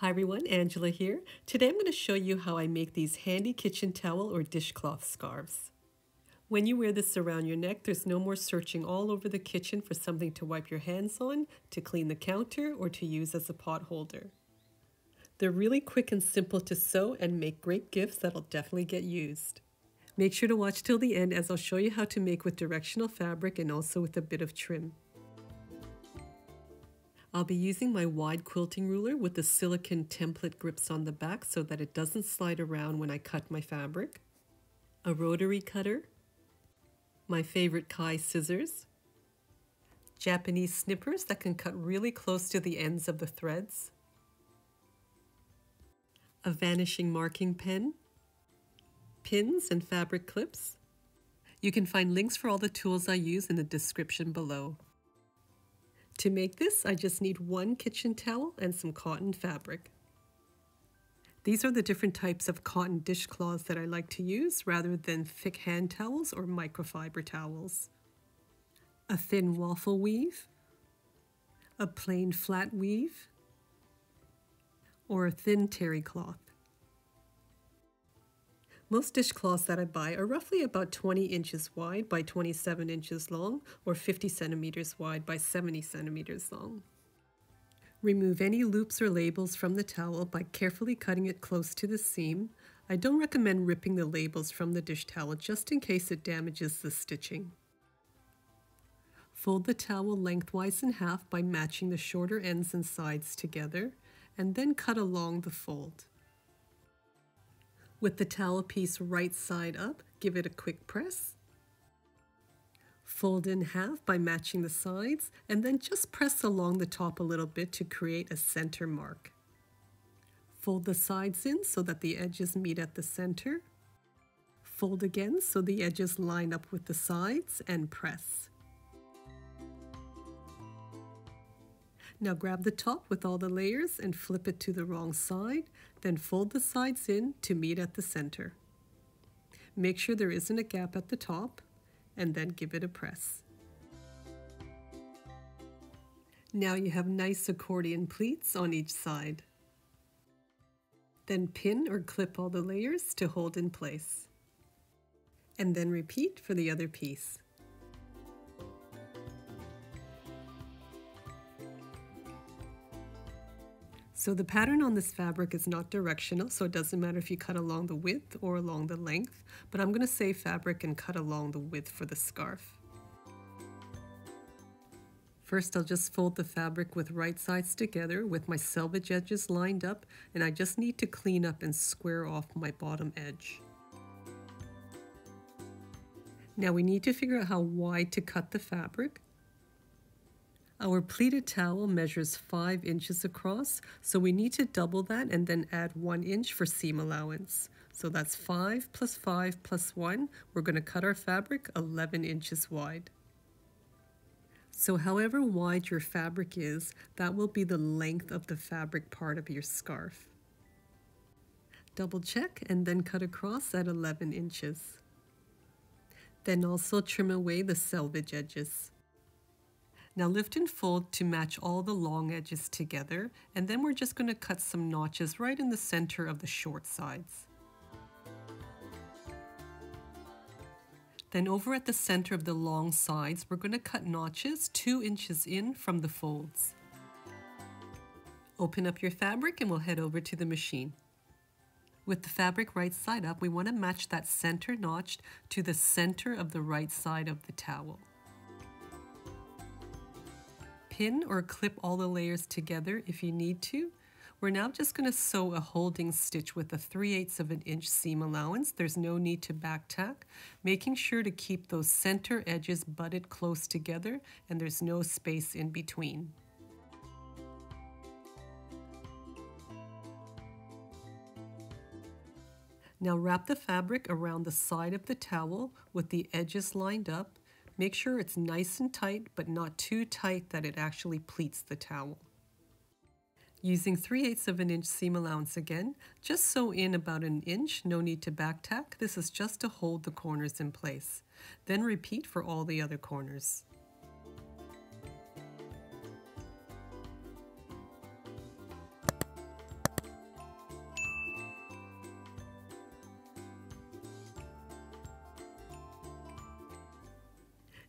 Hi everyone, Angela here. Today I'm going to show you how I make these handy kitchen towel or dishcloth scarves. When you wear this around your neck, there's no more searching all over the kitchen for something to wipe your hands on, to clean the counter, or to use as a pot holder. They're really quick and simple to sew and make great gifts that'll definitely get used. Make sure to watch till the end as I'll show you how to make with directional fabric and also with a bit of trim. I'll be using my wide quilting ruler with the silicone template grips on the back so that it doesn't slide around when I cut my fabric, a rotary cutter, my favorite Kai scissors, Japanese snippers that can cut really close to the ends of the threads, a vanishing marking pen, pins and fabric clips. You can find links for all the tools I use in the description below. To make this, I just need one kitchen towel and some cotton fabric. These are the different types of cotton dishcloths that I like to use rather than thick hand towels or microfiber towels. A thin waffle weave, a plain flat weave, or a thin terry cloth. Most dishcloths that I buy are roughly about 20 inches wide by 27 inches long or 50 centimeters wide by 70 centimeters long. Remove any loops or labels from the towel by carefully cutting it close to the seam. I don't recommend ripping the labels from the dish towel just in case it damages the stitching. Fold the towel lengthwise in half by matching the shorter ends and sides together, and then cut along the fold. With the towel piece right side up, give it a quick press. Fold in half by matching the sides and then just press along the top a little bit to create a center mark. Fold the sides in so that the edges meet at the center. Fold again so the edges line up with the sides and press. Now grab the top with all the layers and flip it to the wrong side, then fold the sides in to meet at the center. Make sure there isn't a gap at the top, and then give it a press. Now you have nice accordion pleats on each side. Then pin or clip all the layers to hold in place. And then repeat for the other piece. So the pattern on this fabric is not directional, so it doesn't matter if you cut along the width or along the length, but I'm going to save fabric and cut along the width for the scarf. First, I'll just fold the fabric with right sides together with my selvage edges lined up, and I just need to clean up and square off my bottom edge. Now we need to figure out how wide to cut the fabric. Our pleated towel measures 5 inches across, so we need to double that and then add 1 inch for seam allowance. So that's 5 plus 5 plus 1. We're going to cut our fabric 11 inches wide. So however wide your fabric is, that will be the length of the fabric part of your scarf. Double check and then cut across at 11 inches. Then also trim away the selvage edges. Now lift and fold to match all the long edges together, and then we're just going to cut some notches right in the center of the short sides. Then over at the center of the long sides, we're going to cut notches 2 inches in from the folds. Open up your fabric and we'll head over to the machine. With the fabric right side up, we want to match that center notch to the center of the right side of the towel pin or clip all the layers together if you need to. We're now just going to sew a holding stitch with a 3 8 of an inch seam allowance. There's no need to back tack, making sure to keep those center edges butted close together and there's no space in between. Now wrap the fabric around the side of the towel with the edges lined up Make sure it's nice and tight, but not too tight that it actually pleats the towel. Using 3 eighths of an inch seam allowance again, just sew in about an inch, no need to back tack. This is just to hold the corners in place. Then repeat for all the other corners.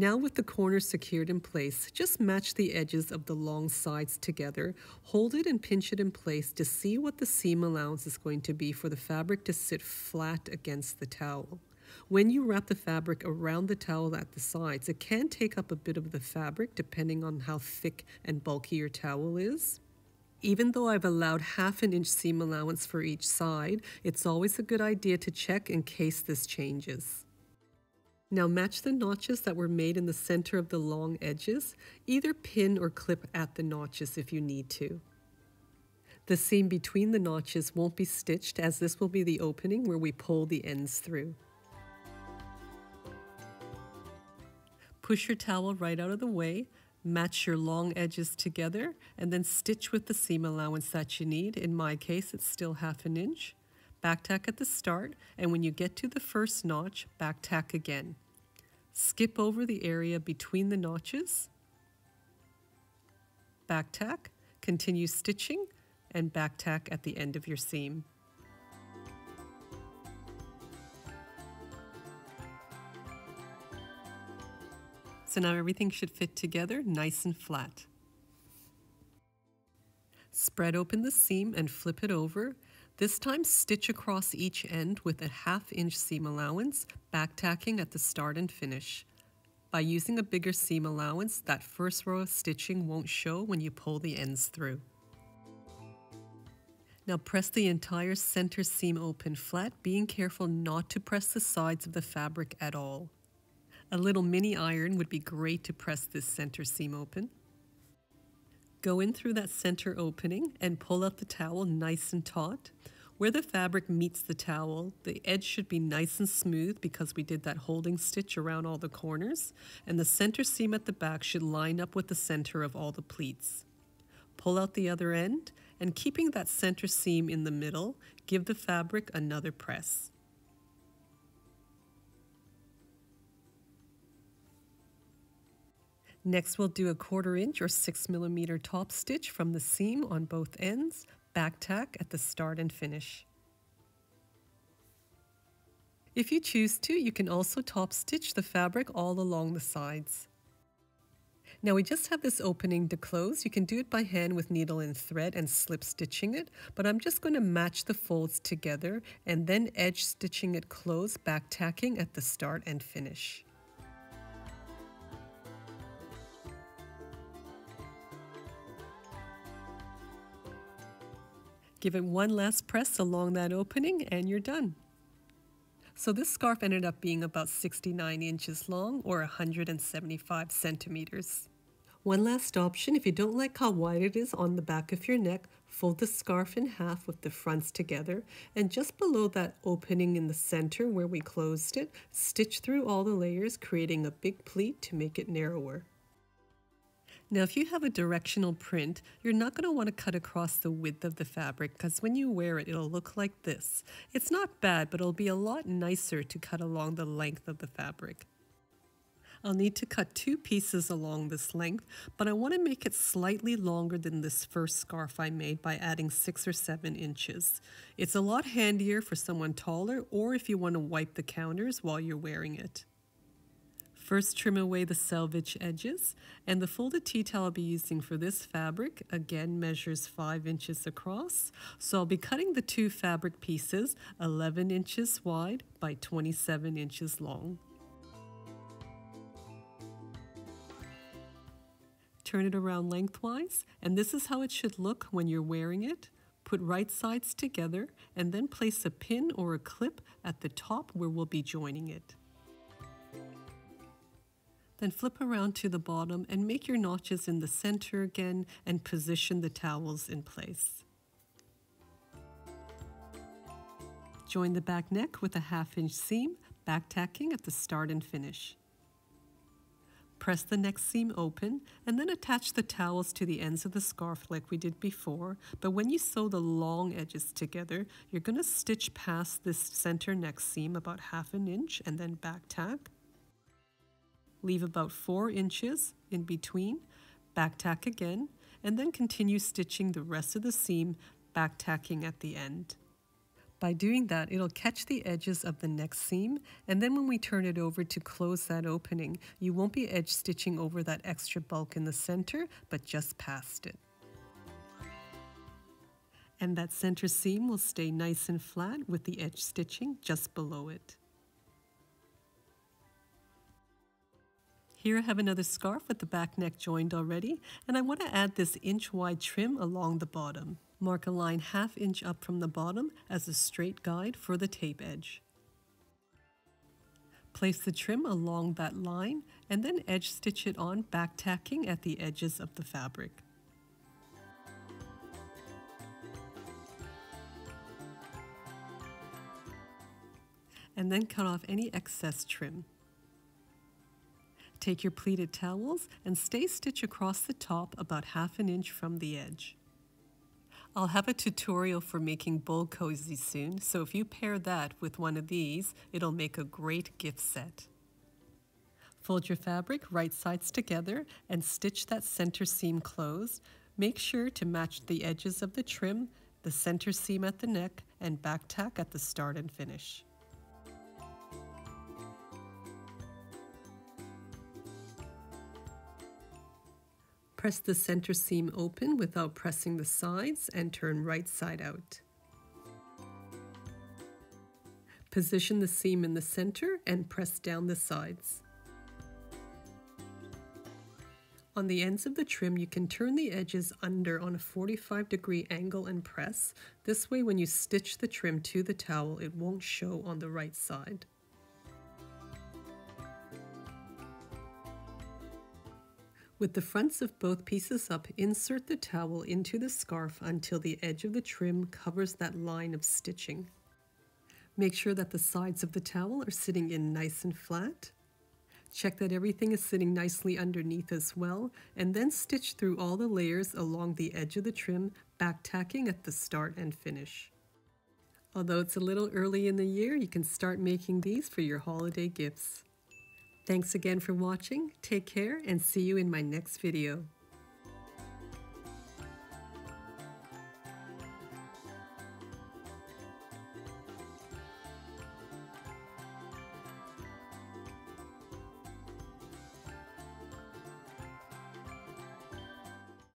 Now with the corners secured in place, just match the edges of the long sides together, hold it and pinch it in place to see what the seam allowance is going to be for the fabric to sit flat against the towel. When you wrap the fabric around the towel at the sides, it can take up a bit of the fabric depending on how thick and bulky your towel is. Even though I've allowed half an inch seam allowance for each side, it's always a good idea to check in case this changes. Now match the notches that were made in the center of the long edges. Either pin or clip at the notches if you need to. The seam between the notches won't be stitched as this will be the opening where we pull the ends through. Push your towel right out of the way, match your long edges together, and then stitch with the seam allowance that you need. In my case, it's still half an inch. Back tack at the start, and when you get to the first notch, back tack again. Skip over the area between the notches, back tack, continue stitching, and back tack at the end of your seam. So now everything should fit together nice and flat. Spread open the seam and flip it over. This time stitch across each end with a half inch seam allowance, back tacking at the start and finish. By using a bigger seam allowance, that first row of stitching won't show when you pull the ends through. Now press the entire center seam open flat, being careful not to press the sides of the fabric at all. A little mini iron would be great to press this center seam open. Go in through that center opening and pull out the towel nice and taut. Where the fabric meets the towel, the edge should be nice and smooth because we did that holding stitch around all the corners, and the center seam at the back should line up with the center of all the pleats. Pull out the other end, and keeping that center seam in the middle, give the fabric another press. Next, we'll do a quarter inch or six millimeter top stitch from the seam on both ends, back tack at the start and finish. If you choose to, you can also top stitch the fabric all along the sides. Now we just have this opening to close. You can do it by hand with needle and thread and slip stitching it, but I'm just going to match the folds together and then edge stitching it closed, back tacking at the start and finish. Give it one last press along that opening and you're done. So this scarf ended up being about 69 inches long or 175 centimeters. One last option, if you don't like how wide it is on the back of your neck, fold the scarf in half with the fronts together and just below that opening in the center where we closed it, stitch through all the layers creating a big pleat to make it narrower. Now, if you have a directional print, you're not going to want to cut across the width of the fabric because when you wear it, it'll look like this. It's not bad, but it'll be a lot nicer to cut along the length of the fabric. I'll need to cut two pieces along this length, but I want to make it slightly longer than this first scarf I made by adding six or seven inches. It's a lot handier for someone taller or if you want to wipe the counters while you're wearing it. First trim away the selvage edges, and the folded tea towel I'll be using for this fabric again measures 5 inches across, so I'll be cutting the two fabric pieces 11 inches wide by 27 inches long. Turn it around lengthwise, and this is how it should look when you're wearing it. Put right sides together and then place a pin or a clip at the top where we'll be joining it. Then flip around to the bottom and make your notches in the center again and position the towels in place. Join the back neck with a half inch seam, back tacking at the start and finish. Press the next seam open and then attach the towels to the ends of the scarf like we did before. But when you sew the long edges together, you're going to stitch past this center neck seam about half an inch and then back tack. Leave about 4 inches in between, back tack again, and then continue stitching the rest of the seam, back tacking at the end. By doing that, it'll catch the edges of the next seam, and then when we turn it over to close that opening, you won't be edge stitching over that extra bulk in the center, but just past it. And that center seam will stay nice and flat with the edge stitching just below it. Here I have another scarf with the back neck joined already, and I want to add this inch wide trim along the bottom. Mark a line half inch up from the bottom as a straight guide for the tape edge. Place the trim along that line and then edge stitch it on back tacking at the edges of the fabric. And then cut off any excess trim. Take your pleated towels and stay stitch across the top about half an inch from the edge. I'll have a tutorial for making bowl cozies soon, so if you pair that with one of these, it'll make a great gift set. Fold your fabric right sides together and stitch that center seam closed. Make sure to match the edges of the trim, the center seam at the neck, and back tack at the start and finish. Press the center seam open without pressing the sides and turn right side out. Position the seam in the center and press down the sides. On the ends of the trim, you can turn the edges under on a 45 degree angle and press. This way, when you stitch the trim to the towel, it won't show on the right side. With the fronts of both pieces up, insert the towel into the scarf until the edge of the trim covers that line of stitching. Make sure that the sides of the towel are sitting in nice and flat. Check that everything is sitting nicely underneath as well, and then stitch through all the layers along the edge of the trim, back tacking at the start and finish. Although it's a little early in the year, you can start making these for your holiday gifts. Thanks again for watching, take care, and see you in my next video.